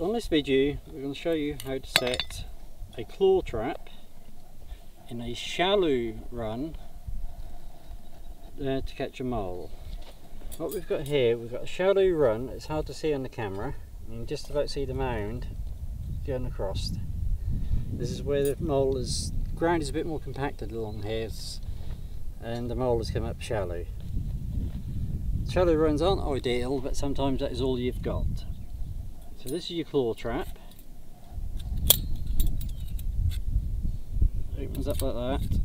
on this video we're going to show you how to set a claw trap in a shallow run uh, to catch a mole. What we've got here, we've got a shallow run, it's hard to see on the camera, you can just about see the mound going across. This is where the mole is, ground is a bit more compacted along here and the mole has come up shallow. Shallow runs aren't ideal but sometimes that is all you've got. So this is your claw trap. Opens up like that.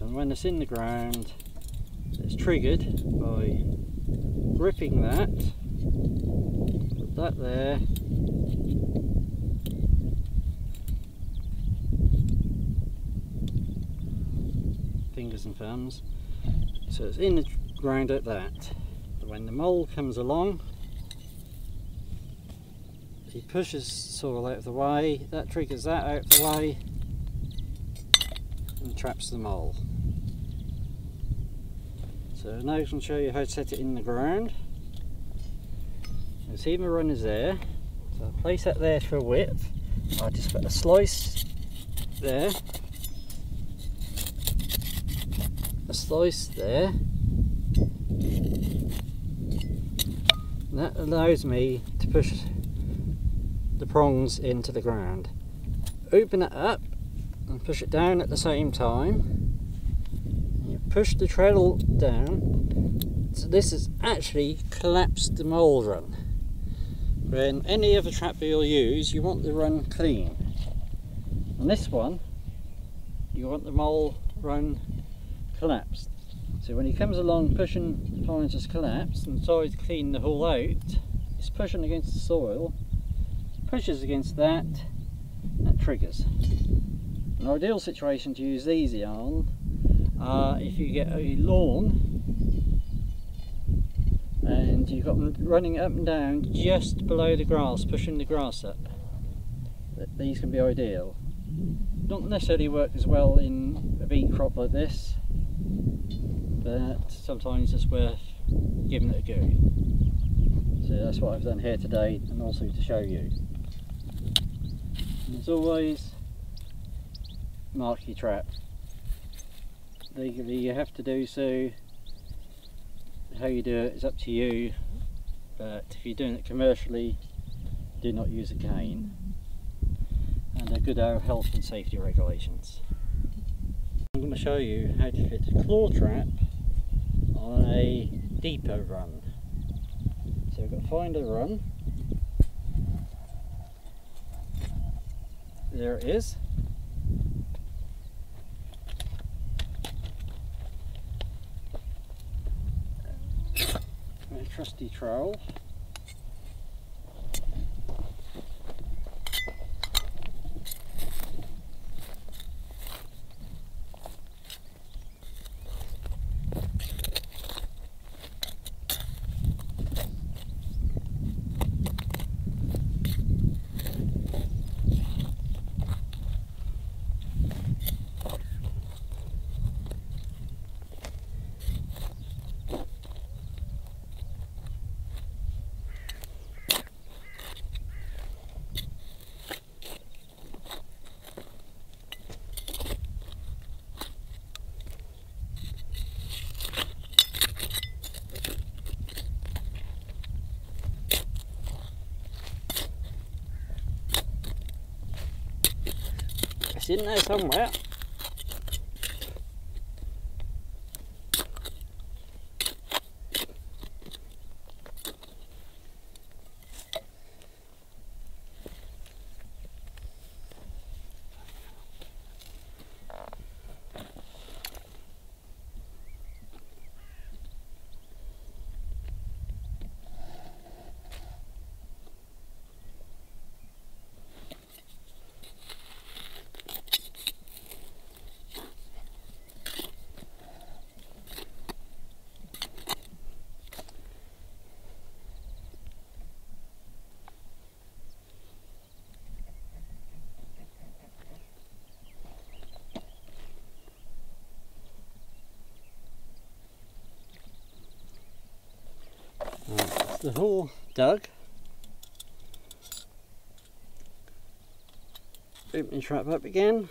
And when it's in the ground, it's triggered by gripping that, put that there, fingers and thumbs. So it's in the ground at that. When the mole comes along, he pushes soil out of the way, that triggers that out of the way and traps the mole. So now I can show you how to set it in the ground. You see my runners there. So I place that there for a width. I just put a slice there. A slice there. And that allows me to push the prongs into the ground. Open it up and push it down at the same time. You push the treadle down. So this has actually collapsed the mole run. When any other trap you'll use you want the run clean. On this one you want the mole run collapsed. So when he comes along pushing the pine just collapsed and tries to clean the hole out he's pushing against the soil pushes against that and triggers an ideal situation to use these on uh, if you get a lawn and you've got them running up and down just below the grass, pushing the grass up, these can be ideal. Don't necessarily work as well in a beet crop like this, but sometimes it's worth giving it a go. So that's what I've done here today and also to show you. As always, mark your trap. Legally you have to do so. How you do it is up to you. But if you're doing it commercially do not use a cane. And they're good health and safety regulations. I'm going to show you how to fit a claw trap on a deeper run. So we've got to find a run there is. Trusty trowel in there Right, the hole dug. Open the trap up again.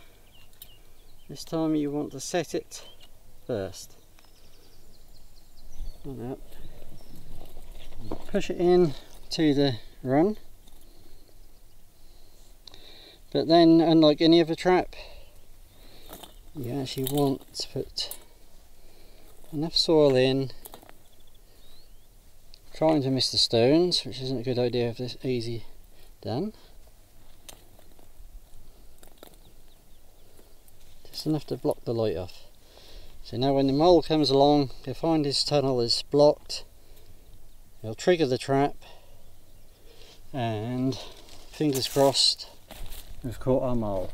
This time you want to set it first. Like Push it in to the run. But then, unlike any other trap, you actually want to put enough soil in trying to miss the stones which isn't a good idea if this easy done just enough to block the light off. So now when the mole comes along he'll find his tunnel is blocked. He'll trigger the trap. And fingers crossed we've caught our mole